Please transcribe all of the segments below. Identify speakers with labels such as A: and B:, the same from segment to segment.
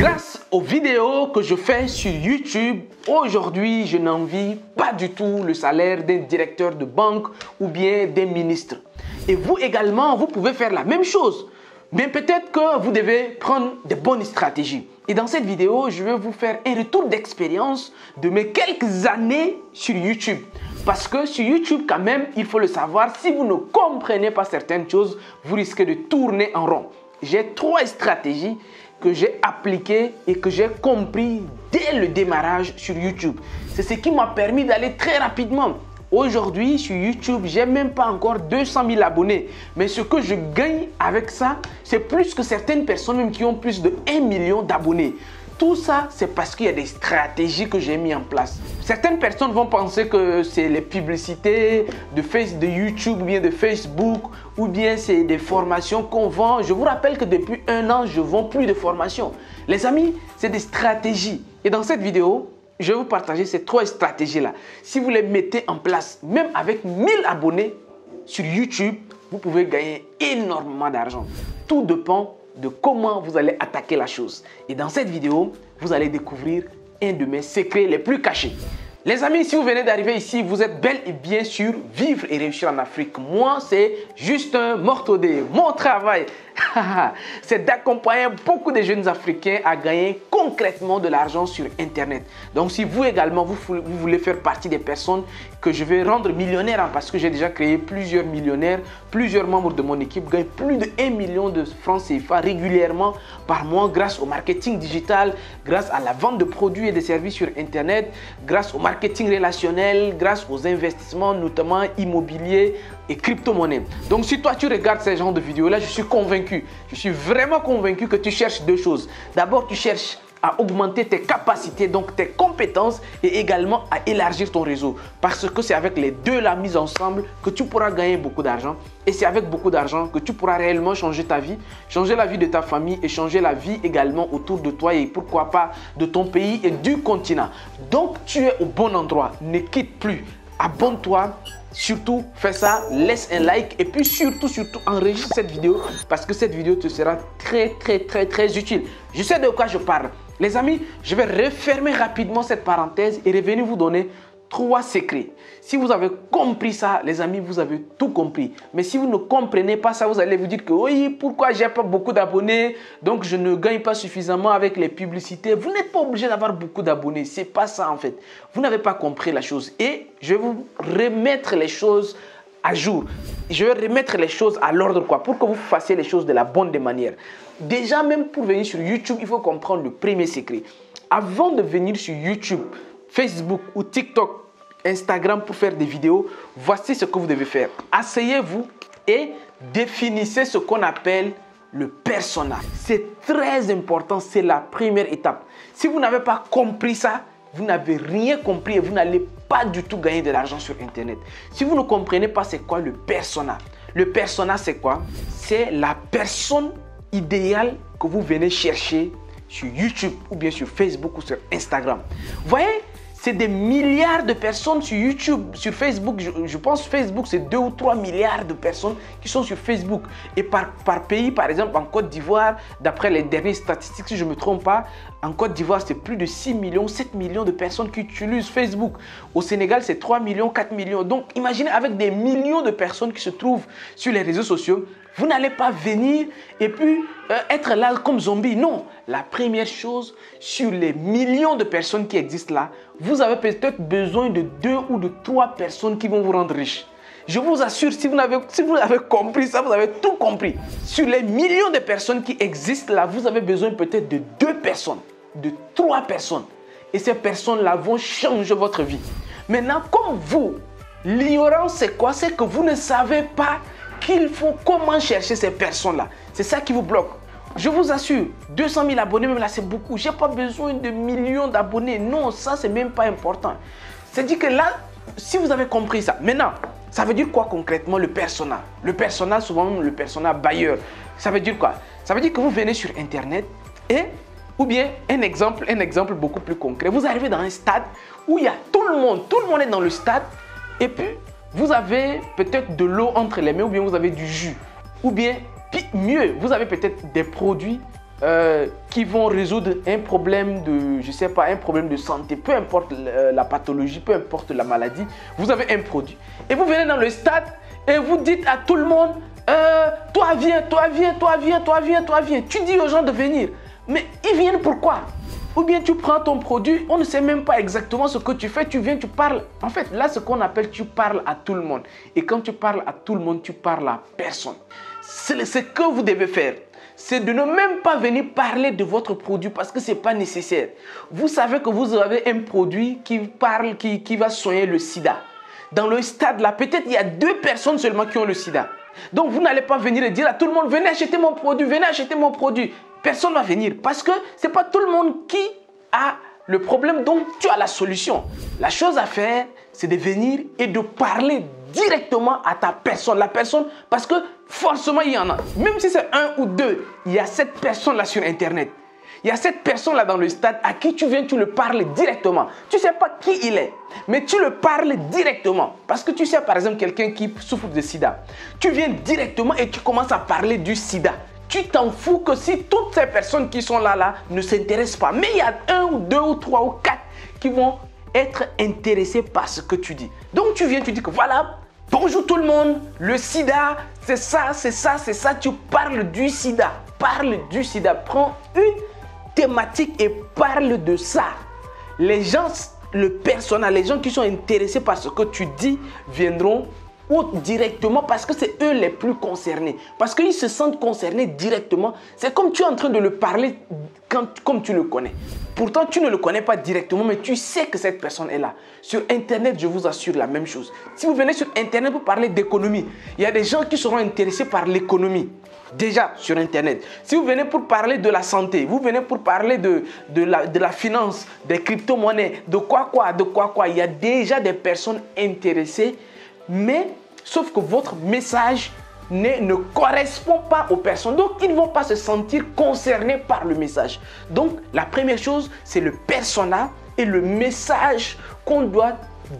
A: Grâce aux vidéos que je fais sur YouTube, aujourd'hui, je n'envie pas du tout le salaire d'un directeur de banque ou bien d'un ministre. Et vous également, vous pouvez faire la même chose. Mais peut-être que vous devez prendre des bonnes stratégies. Et dans cette vidéo, je vais vous faire un retour d'expérience de mes quelques années sur YouTube. Parce que sur YouTube, quand même, il faut le savoir, si vous ne comprenez pas certaines choses, vous risquez de tourner en rond. J'ai trois stratégies que j'ai appliquées et que j'ai compris dès le démarrage sur YouTube. C'est ce qui m'a permis d'aller très rapidement. Aujourd'hui, sur YouTube, j'ai même pas encore 200 000 abonnés. Mais ce que je gagne avec ça, c'est plus que certaines personnes même qui ont plus de 1 million d'abonnés. Tout ça, c'est parce qu'il y a des stratégies que j'ai mis en place. Certaines personnes vont penser que c'est les publicités de, YouTube ou bien de Facebook ou bien c'est des formations qu'on vend. Je vous rappelle que depuis un an, je vends plus de formations. Les amis, c'est des stratégies. Et dans cette vidéo, je vais vous partager ces trois stratégies-là. Si vous les mettez en place, même avec 1000 abonnés sur YouTube, vous pouvez gagner énormément d'argent. Tout dépend de comment vous allez attaquer la chose. Et dans cette vidéo, vous allez découvrir un de mes secrets les plus cachés. Les amis, si vous venez d'arriver ici, vous êtes bel et bien sûr vivre et réussir en Afrique. Moi, c'est juste un mortodé. Mon travail, c'est d'accompagner beaucoup de jeunes Africains à gagner concrètement de l'argent sur Internet. Donc si vous également, vous, voulez faire partie des personnes que je vais rendre millionnaires, hein, parce que j'ai déjà créé plusieurs millionnaires, plusieurs membres de mon équipe gagnent plus de 1 million de francs CFA régulièrement par mois grâce au marketing digital, grâce à la vente de produits et de services sur Internet, grâce au marketing relationnel, grâce aux investissements, notamment immobiliers et crypto-monnaies. Donc si toi tu regardes ces genres de vidéos-là, je suis convaincu, je suis vraiment convaincu que tu cherches deux choses. D'abord, tu cherches à augmenter tes capacités, donc tes compétences et également à élargir ton réseau. Parce que c'est avec les deux la mise ensemble que tu pourras gagner beaucoup d'argent. Et c'est avec beaucoup d'argent que tu pourras réellement changer ta vie, changer la vie de ta famille et changer la vie également autour de toi et pourquoi pas de ton pays et du continent. Donc tu es au bon endroit. Ne quitte plus. Abonne-toi, Surtout, fais ça, laisse un like et puis surtout, surtout, enregistre cette vidéo parce que cette vidéo te sera très, très, très, très utile. Je sais de quoi je parle. Les amis, je vais refermer rapidement cette parenthèse et revenir vous donner trois secrets. Si vous avez compris ça, les amis, vous avez tout compris. Mais si vous ne comprenez pas ça, vous allez vous dire que oui, pourquoi j'ai pas beaucoup d'abonnés, donc je ne gagne pas suffisamment avec les publicités. Vous n'êtes pas obligé d'avoir beaucoup d'abonnés. C'est pas ça en fait. Vous n'avez pas compris la chose. Et je vais vous remettre les choses à jour. Je vais remettre les choses à l'ordre quoi, pour que vous fassiez les choses de la bonne manière. Déjà, même pour venir sur YouTube, il faut comprendre le premier secret. Avant de venir sur YouTube, Facebook ou TikTok, Instagram pour faire des vidéos, voici ce que vous devez faire. Asseyez-vous et définissez ce qu'on appelle le persona. C'est très important, c'est la première étape. Si vous n'avez pas compris ça, vous n'avez rien compris et vous n'allez pas du tout gagner de l'argent sur Internet. Si vous ne comprenez pas c'est quoi le persona, le persona c'est quoi? C'est la personne idéale que vous venez chercher sur YouTube ou bien sur Facebook ou sur Instagram. Voyez c'est des milliards de personnes sur YouTube, sur Facebook. Je, pense Facebook, c'est 2 ou 3 milliards de personnes qui sont sur Facebook. Et par, par pays, par exemple, en Côte d'Ivoire, d'après les dernières statistiques, si je ne me trompe pas, en Côte d'Ivoire, c'est plus de 6 millions, 7 millions de personnes qui utilisent Facebook. Au Sénégal, c'est 3 millions, 4 millions. Donc, imaginez avec des millions de personnes qui se trouvent sur les réseaux sociaux, vous n'allez pas venir et puis euh, être là comme zombie. Non, la première chose, sur les millions de personnes qui existent là, vous avez peut-être besoin de deux ou de trois personnes qui vont vous rendre riche. Je vous assure, si vous, avez, si vous avez compris ça, vous avez tout compris. Sur les millions de personnes qui existent là, vous avez besoin peut-être de deux personnes, de trois personnes. Et ces personnes-là vont changer votre vie. Maintenant, comme vous, l'ignorance, c'est quoi? C'est que vous ne savez pas qu'il faut comment chercher ces personnes-là. C'est ça qui vous bloque. Je vous assure, 200 000 abonnés, même là, c'est beaucoup. Je n'ai pas besoin de millions d'abonnés. Non, ça, c'est même pas important. C'est-à-dire que là, si vous avez compris ça, maintenant, ça veut dire quoi concrètement le persona Le persona, souvent le persona bailleur. Ça veut dire quoi? Ça veut dire que vous venez sur Internet et, ou bien un exemple, un exemple beaucoup plus concret. Vous arrivez dans un stade où il y a tout le monde, tout le monde est dans le stade et puis vous avez peut-être de l'eau entre les mains ou bien vous avez du jus. Ou bien, mieux, vous avez peut-être des produits euh, qui vont résoudre un problème de, je sais pas, un problème de santé, peu importe euh, la pathologie, peu importe la maladie, vous avez un produit. Et vous venez dans le stade et vous dites à tout le monde, euh, toi viens, toi viens, toi viens, toi viens, toi viens. Tu dis aux gens de venir. Mais ils viennent pourquoi? Ou bien tu prends ton produit, on ne sait même pas exactement ce que tu fais, tu viens, tu parles. En fait, là, ce qu'on appelle, tu parles à tout le monde. Et quand tu parles à tout le monde, tu parles à personne. C'est ce que vous devez faire c'est de ne même pas venir parler de votre produit parce que ce n'est pas nécessaire. Vous savez que vous avez un produit qui parle, qui, qui va soigner le sida. Dans le stade là, peut-être il y a deux personnes seulement qui ont le sida. Donc vous n'allez pas venir dire à tout le monde, venez acheter mon produit, venez acheter mon produit. Personne ne va venir parce que ce n'est pas tout le monde qui a le problème, donc tu as la solution. La chose à faire, c'est de venir et de parler directement à ta personne. La personne, parce que forcément il y en a. Même si c'est un ou deux, il y a cette personne-là sur Internet. Il y a cette personne-là dans le stade à qui tu viens, tu le parles directement. Tu ne sais pas qui il est, mais tu le parles directement. Parce que tu sais, par exemple, quelqu'un qui souffre de sida. Tu viens directement et tu commences à parler du sida. Tu t'en fous que si toutes ces personnes qui sont là, là, ne s'intéressent pas. Mais il y a un ou deux ou trois ou quatre qui vont être intéressés par ce que tu dis. Donc tu viens, tu dis que voilà, bonjour tout le monde, le sida, c'est ça, c'est ça, c'est ça. Tu parles du sida. Parle du sida. Prends une thématique et parle de ça. Les gens, le personnel, les gens qui sont intéressés par ce que tu dis viendront ou directement parce que c'est eux les plus concernés. Parce qu'ils se sentent concernés directement. C'est comme tu es en train de le parler quand, comme tu le connais. Pourtant, tu ne le connais pas directement, mais tu sais que cette personne est là. Sur Internet, je vous assure la même chose. Si vous venez sur Internet pour parler d'économie, il y a des gens qui seront intéressés par l'économie déjà sur Internet. Si vous venez pour parler de la santé, vous venez pour parler de, de, la, de la finance, des crypto-monnaies, de quoi quoi, de quoi quoi, il y a déjà des personnes intéressées, mais sauf que votre message ne, ne, correspond pas aux personnes. Donc, ils ne vont pas se sentir concernés par le message. Donc, la première chose, c'est le persona et le message qu'on doit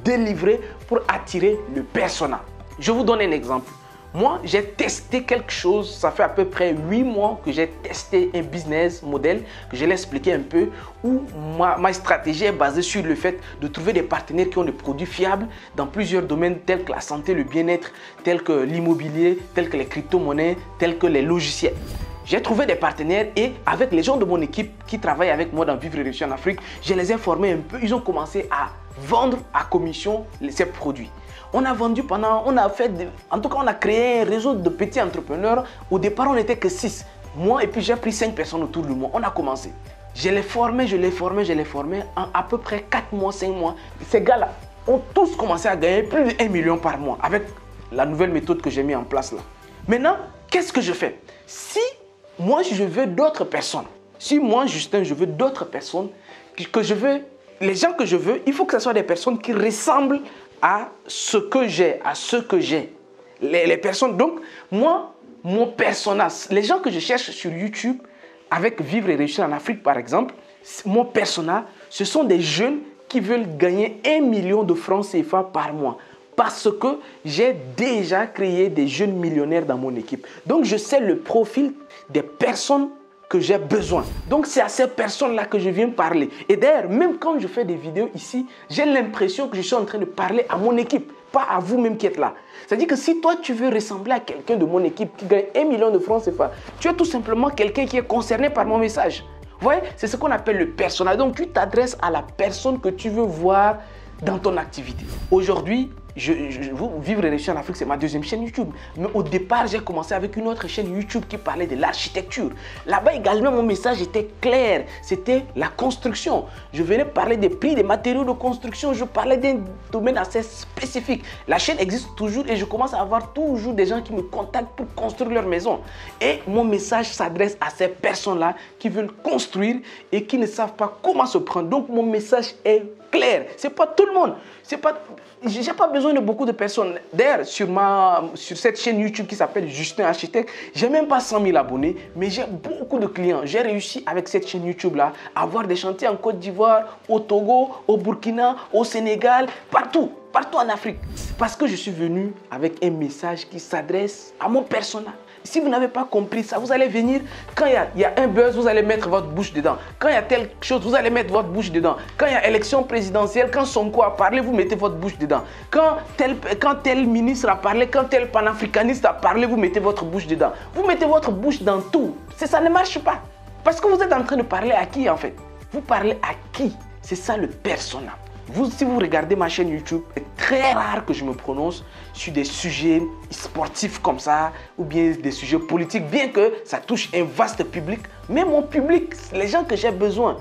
A: délivrer pour attirer le persona. Je vous donne un exemple. Moi, j'ai testé quelque chose, ça fait à peu près 8 mois que j'ai testé un business model, que je l'ai expliqué un peu, où ma, ma, stratégie est basée sur le fait de trouver des partenaires qui ont des produits fiables dans plusieurs domaines tels que la santé, le bien-être, tels que l'immobilier, tels que les crypto-monnaies, tels que les logiciels. J'ai trouvé des partenaires et avec les gens de mon équipe qui travaillent avec moi dans Vivre et Réussir en Afrique, je les ai formés un peu. Ils ont commencé à vendre à commission ces produits. On a vendu pendant, on a fait, en tout cas, on a créé un réseau de petits entrepreneurs. Au départ, on n'était que 6. Moi, et puis j'ai pris 5 personnes autour de moi. On a commencé. Je les formé, je les formé, je les formé en à peu près 4 mois, 5 mois. Ces gars-là ont tous commencé à gagner plus de 1 million par mois avec la nouvelle méthode que j'ai mis en place là. Maintenant, qu'est-ce que je fais? Si moi, je veux d'autres personnes, si moi, Justin, je veux d'autres personnes, que je veux, les gens que je veux, il faut que ce soit des personnes qui ressemblent à ce que j'ai, à ce que j'ai. Les, personnes, donc, moi, mon personnage, les gens que je cherche sur YouTube, avec Vivre et réussir en Afrique, par exemple, mon personnage, ce sont des jeunes qui veulent gagner un million de francs CFA par mois. Parce que j'ai déjà créé des jeunes millionnaires dans mon équipe. Donc, je sais le profil des personnes que j'ai besoin. Donc c'est à ces personnes-là que je viens parler. Et d'ailleurs, même quand je fais des vidéos ici, j'ai l'impression que je suis en train de parler à mon équipe, pas à vous-même qui êtes là. C'est-à-dire que si toi tu veux ressembler à quelqu'un de mon équipe qui gagne un million de francs CFA, tu es tout simplement quelqu'un qui est concerné par mon message. Vous voyez, c'est ce qu'on appelle le personnage. Donc tu t'adresses à la personne que tu veux voir dans ton activité. Aujourd'hui, je, Vivre et réussir en Afrique, c'est ma deuxième chaîne YouTube. Mais au départ, j'ai commencé avec une autre chaîne YouTube qui parlait de l'architecture. Là-bas également, mon message était clair. C'était la construction. Je venais parler des prix des matériaux de construction. Je parlais d'un domaine assez spécifique. La chaîne existe toujours et je commence à avoir toujours des gens qui me contactent pour construire leur maison. Et mon message s'adresse à ces personnes-là qui veulent construire et qui ne savent pas comment se prendre. Donc, mon message est clair. C'est pas tout le monde. C'est pas j'ai pas besoin de beaucoup de personnes. D'ailleurs, sur, sur cette chaîne YouTube qui s'appelle Justin Architecte, j'ai même pas 100 000 abonnés, mais j'ai beaucoup de clients. J'ai réussi avec cette chaîne YouTube-là à avoir des chantiers en Côte d'Ivoire, au Togo, au Burkina, au Sénégal, partout, partout en Afrique. Parce que je suis venu avec un message qui s'adresse à mon personnel. Si vous n'avez pas compris ça, vous allez venir, quand il y, a, un buzz, vous allez mettre votre bouche dedans. Quand il y a telle chose, vous allez mettre votre bouche dedans. Quand il y a élection présidentielle, quand Sonko a parlé, vous mettez votre bouche dedans. Quand tel, quand tel ministre a parlé, quand tel panafricaniste a parlé, vous mettez votre bouche dedans. Vous mettez votre bouche dans tout. Ça ne marche pas. Parce que vous êtes en train de parler à qui en fait? Vous parlez à qui? C'est ça le persona. Vous, si vous regardez ma chaîne YouTube, c'est très rare que je me prononce sur des sujets sportifs comme ça ou bien des sujets politiques, bien que ça touche un vaste public. Mais mon public, les gens que j'ai besoin,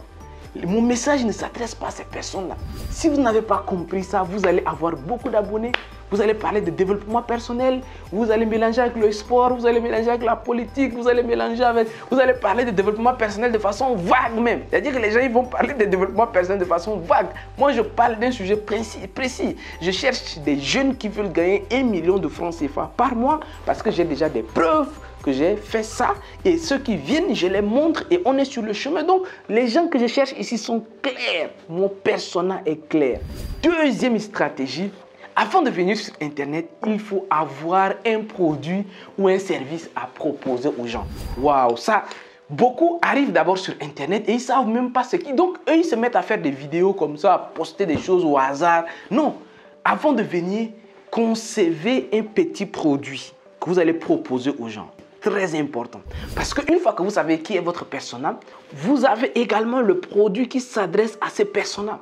A: mon message ne s'adresse pas à ces personnes-là. Si vous n'avez pas compris ça, vous allez avoir beaucoup d'abonnés, vous allez parler de développement personnel, vous allez mélanger avec le sport, vous allez mélanger avec la politique, vous allez mélanger avec... Vous allez parler de développement personnel de façon vague même. C'est-à-dire que les gens ils vont parler de développement personnel de façon vague. Moi, je parle d'un sujet précis. Je cherche des jeunes qui veulent gagner un million de francs CFA par mois parce que j'ai déjà des preuves que j'ai fait ça et ceux qui viennent, je les montre et on est sur le chemin. Donc, les gens que je cherche ici sont clairs. Mon persona est clair. Deuxième stratégie, avant de venir sur Internet, il faut avoir un produit ou un service à proposer aux gens. Waouh, ça, beaucoup arrivent d'abord sur Internet et ils savent même pas ce qui. Donc, eux, ils se mettent à faire des vidéos comme ça, à poster des choses au hasard. Non, avant de venir, concevez un petit produit que vous allez proposer aux gens très important. Parce qu'une fois que vous savez qui est votre persona, vous avez également le produit qui s'adresse à ces personas.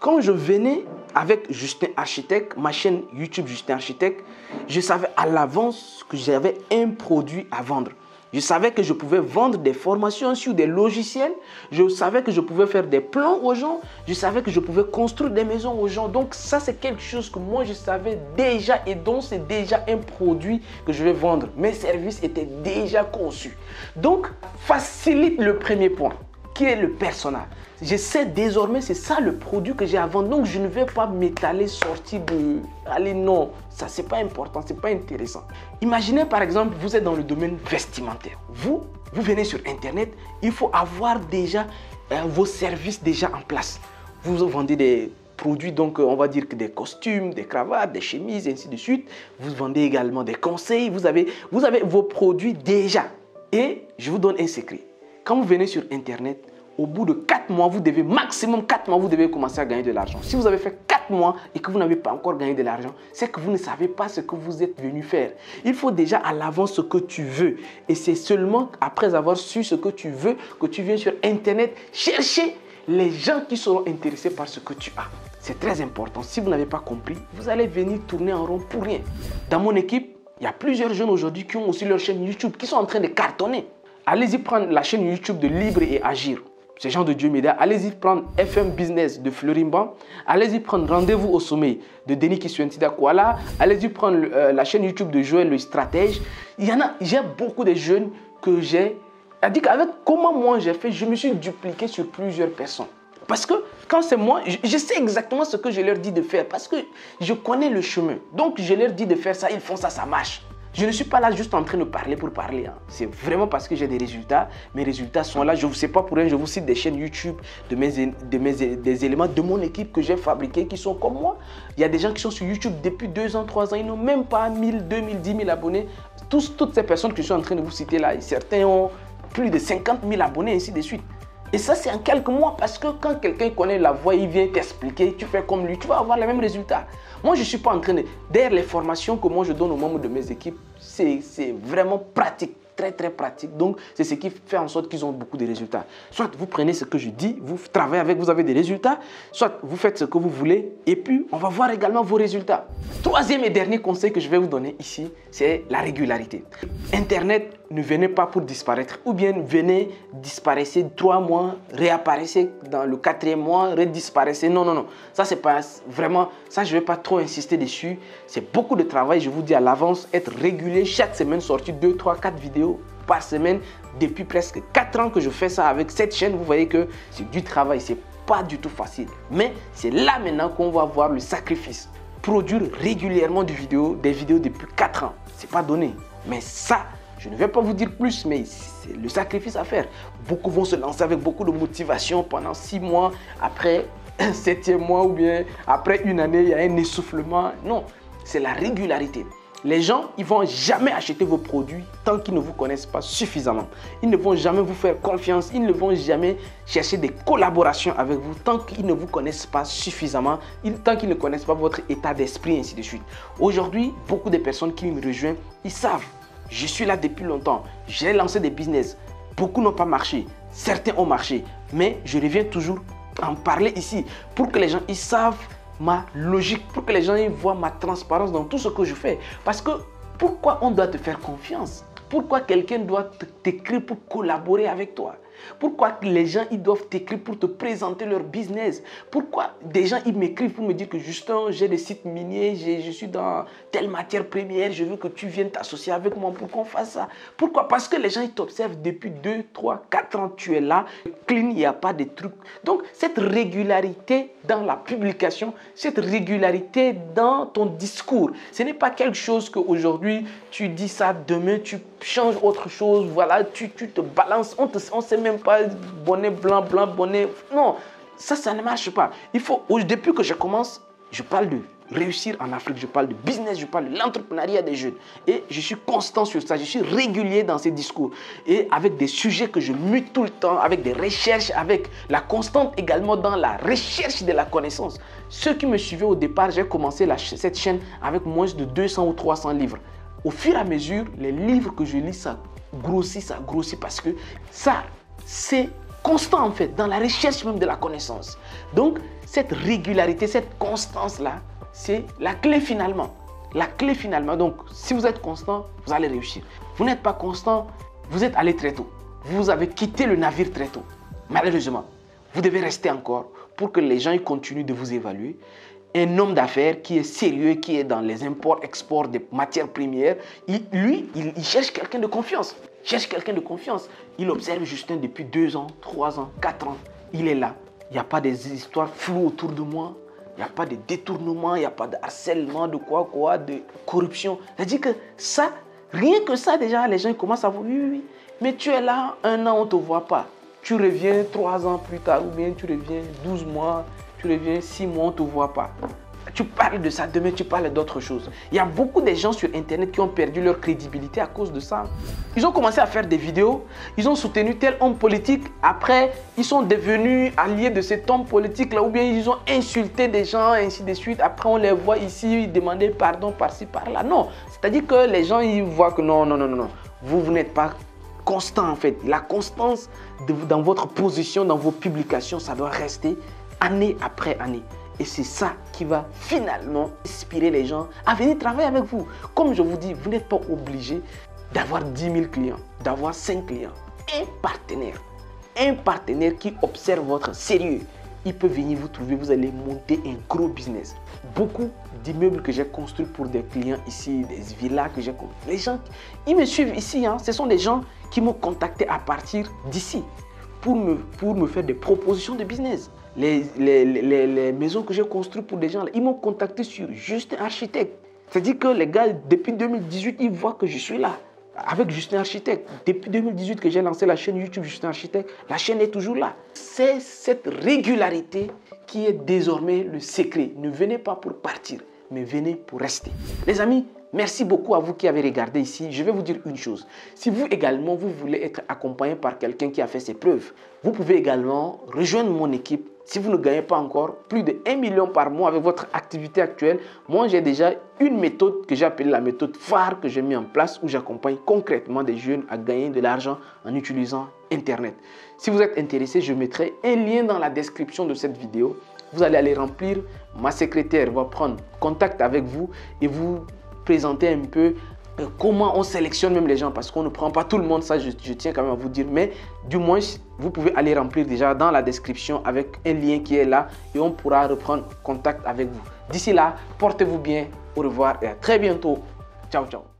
A: Quand je venais avec Justin Architecte, ma chaîne YouTube Justin Architecte, je savais à l'avance que j'avais un produit à vendre. Je savais que je pouvais vendre des formations sur des logiciels. Je savais que je pouvais faire des plans aux gens. Je savais que je pouvais construire des maisons aux gens. Donc ça, c'est quelque chose que moi, je savais déjà et donc c'est déjà un produit que je vais vendre. Mes services étaient déjà conçus. Donc, facilite le premier point, qui est le personnel. Je sais désormais, c'est ça le produit que j'ai à vendre. Donc, je ne vais pas m'étaler, sortir de... Allez, non, ça, c'est pas important, c'est pas intéressant. Imaginez, par exemple, vous êtes dans le domaine vestimentaire. Vous, vous venez sur Internet, il faut avoir déjà euh, vos services déjà en place. Vous vendez des produits, donc on va dire que des costumes, des cravates, des chemises, ainsi de suite. Vous vendez également des conseils. Vous avez, vous avez vos produits déjà. Et je vous donne un secret. Quand vous venez sur Internet, au bout de 4 mois, vous devez, maximum 4 mois, vous devez commencer à gagner de l'argent. Si vous avez fait 4 mois et que vous n'avez pas encore gagné de l'argent, c'est que vous ne savez pas ce que vous êtes venu faire. Il faut déjà à l'avance ce que tu veux. Et c'est seulement après avoir su ce que tu veux que tu viens sur Internet chercher les gens qui seront intéressés par ce que tu as. C'est très important. Si vous n'avez pas compris, vous allez venir tourner en rond pour rien. Dans mon équipe, il y a plusieurs jeunes aujourd'hui qui ont aussi leur chaîne YouTube, qui sont en train de cartonner. Allez-y prendre la chaîne YouTube de Libre et Agir ces gens de Dieu Média, allez-y prendre FM Business de Fleurimban, allez-y prendre Rendez-vous au sommet de Denis Kissuentida Kuala, allez-y prendre euh, la chaîne YouTube de Joël le stratège. Il y en a, j'ai beaucoup de jeunes que j'ai, dit qu'avec comment moi j'ai fait, je me suis dupliqué sur plusieurs personnes. Parce que quand c'est moi, je, sais exactement ce que je leur dis de faire parce que je connais le chemin. Donc je leur dis de faire ça, ils font ça, ça marche. Je ne suis pas là juste en train de parler pour parler. Hein. C'est vraiment parce que j'ai des résultats. Mes résultats sont là. Je ne vous sais pas pour rien. Je vous cite des chaînes YouTube, de mes, de mes, des éléments de mon équipe que j'ai fabriqués qui sont comme moi. Il y a des gens qui sont sur YouTube depuis 2 ans, 3 ans. Ils n'ont même pas 1000, 2000, 10 000 abonnés. Toutes ces personnes que je suis en train de vous citer là, certains ont plus de 50 000 abonnés, ainsi de suite. Et ça, c'est en quelques mois parce que quand quelqu'un connaît la voix, il vient t'expliquer, tu fais comme lui, tu vas avoir les mêmes résultats. Moi, je ne suis pas en train de... Derrière les formations que moi je donne aux membres de mes équipes, c'est vraiment pratique très pratique. Donc, c'est ce qui fait en sorte qu'ils ont beaucoup de résultats. Soit vous prenez ce que je dis, vous travaillez avec, vous avez des résultats, soit vous faites ce que vous voulez, et puis on va voir également vos résultats. Troisième et dernier conseil que je vais vous donner ici, c'est la régularité. Internet ne venait pas pour disparaître, ou bien venez, disparaissez trois mois, réapparaissez dans le quatrième mois, redisparaissez. Non, non, non. Ça, c'est pas vraiment, ça, je vais pas trop insister dessus. C'est beaucoup de travail, je vous dis à l'avance, être régulier, chaque semaine sortir deux, trois, quatre vidéos semaine. Depuis presque quatre ans que je fais ça avec cette chaîne, vous voyez que c'est du travail, c'est pas du tout facile. Mais c'est là maintenant qu'on va voir le sacrifice. Produire régulièrement des vidéos, des vidéos depuis quatre ans, c'est pas donné. Mais ça, je ne vais pas vous dire plus, mais c'est le sacrifice à faire. Beaucoup vont se lancer avec beaucoup de motivation pendant six mois. Après un septième mois ou bien après une année, il y a un essoufflement. Non, c'est la régularité. Les gens, ils vont jamais acheter vos produits tant qu'ils ne vous connaissent pas suffisamment. Ils ne vont jamais vous faire confiance. Ils ne vont jamais chercher des collaborations avec vous tant qu'ils ne vous connaissent pas suffisamment, tant qu'ils ne connaissent pas votre état d'esprit, ainsi de suite. Aujourd'hui, beaucoup de personnes qui me rejoignent, ils savent, je suis là depuis longtemps, j'ai lancé des business. Beaucoup n'ont pas marché, certains ont marché, mais je reviens toujours en parler ici pour que les gens ils savent ma logique, pour que les gens voient ma transparence dans tout ce que je fais. Parce que pourquoi on doit te faire confiance? Pourquoi quelqu'un doit t'écrire pour collaborer avec toi? Pourquoi les gens ils doivent t'écrire pour te présenter leur business? Pourquoi des gens ils m'écrivent pour me dire que Justin, j'ai des sites miniers, je suis dans telle matière première, je veux que tu viennes t'associer avec moi pour qu'on fasse ça. Pourquoi? Parce que les gens ils t'observent depuis 2, 3, 4 ans, tu es là, clean, il n'y a pas de trucs. Donc cette régularité dans la publication, cette régularité dans ton discours, ce n'est pas quelque chose qu'aujourd'hui tu dis ça, demain tu changes autre chose, voilà, tu, tu te balances, on ne sait même pas bonnet blanc, blanc, bonnet. Non, ça, ça ne marche pas. Il faut, depuis que je commence, je parle de réussir en Afrique, je parle de business, je parle de l'entrepreneuriat des jeunes. Et je suis constant sur ça, je suis régulier dans ces discours. Et avec des sujets que je mute tout le temps, avec des recherches, avec la constante également dans la recherche de la connaissance. Ceux qui me suivaient au départ, j'ai commencé cette chaîne avec moins de 200 ou 300 livres. Au fur et à mesure, les livres que je lis, ça grossit, ça grossit parce que ça c'est constant en fait, dans la recherche même de la connaissance. Donc, cette régularité, cette constance-là, c'est la clé finalement. La clé finalement. Donc, si vous êtes constant, vous allez réussir. Vous n'êtes pas constant, vous êtes allé très tôt. Vous avez quitté le navire très tôt. Malheureusement, vous devez rester encore pour que les gens continuent de vous évaluer. Un homme d'affaires qui est sérieux, qui est dans les imports-exports des matières premières, lui, il cherche quelqu'un de confiance cherche quelqu'un de confiance. Il observe Justin depuis deux ans, trois ans, quatre ans. Il est là. Il n'y a pas des histoires floues autour de moi. Il n'y a pas de détournement, il n'y a pas de harcèlement, de quoi, quoi, de corruption. C'est-à-dire que ça, rien que ça, déjà, les gens commencent à vous, oui, oui, oui. Mais tu es là, un an, on ne te voit pas. Tu reviens trois ans plus tard, ou bien tu reviens douze mois, tu reviens six mois, on ne te voit pas tu parles de ça, demain tu parles d'autre chose. Il y a beaucoup de gens sur Internet qui ont perdu leur crédibilité à cause de ça. Ils ont commencé à faire des vidéos, ils ont soutenu tel homme politique, après ils sont devenus alliés de cet homme politique-là, ou bien ils ont insulté des gens, ainsi de suite. Après on les voit ici demander pardon par-ci, par-là. Non, c'est-à-dire que les gens ils voient que non, non, non, non, vous, vous n'êtes pas constant en fait. La constance dans votre position, dans vos publications, ça doit rester année après année. Et c'est ça qui va finalement inspirer les gens à venir travailler avec vous. Comme je vous dis, vous n'êtes pas obligé d'avoir 10 000 clients, d'avoir 5 clients. Un partenaire, un partenaire qui observe votre sérieux, il peut venir vous trouver, vous allez monter un gros business. Beaucoup d'immeubles que j'ai construits pour des clients ici, des villas que j'ai construits. Les gens, ils me suivent ici, hein. ce sont des gens qui m'ont contacté à partir d'ici pour me, pour me faire des propositions de business les, les, maisons que j'ai construites pour des gens, ils m'ont contacté sur Justin Architecte. C'est-à-dire que les gars, depuis 2018, ils voient que je suis là avec Justin Architecte. Depuis 2018 que j'ai lancé la chaîne YouTube Justin Architecte, la chaîne est toujours là. C'est cette régularité qui est désormais le secret. Ne venez pas pour partir, mais venez pour rester. Les amis, Merci beaucoup à vous qui avez regardé ici. Je vais vous dire une chose. Si vous également, vous voulez être accompagné par quelqu'un qui a fait ses preuves, vous pouvez également rejoindre mon équipe. Si vous ne gagnez pas encore plus de 1 million par mois avec votre activité actuelle, moi j'ai déjà une méthode que j'ai appelée la méthode phare que j'ai mis en place où j'accompagne concrètement des jeunes à gagner de l'argent en utilisant Internet. Si vous êtes intéressé, je mettrai un lien dans la description de cette vidéo. Vous allez aller remplir. Ma secrétaire va prendre contact avec vous et vous présenter un peu euh, comment on sélectionne même les gens parce qu'on ne prend pas tout le monde, ça je, tiens quand même à vous dire, mais du moins vous pouvez aller remplir déjà dans la description avec un lien qui est là et on pourra reprendre contact avec vous. D'ici là, portez-vous bien, au revoir et à très bientôt. Ciao, ciao.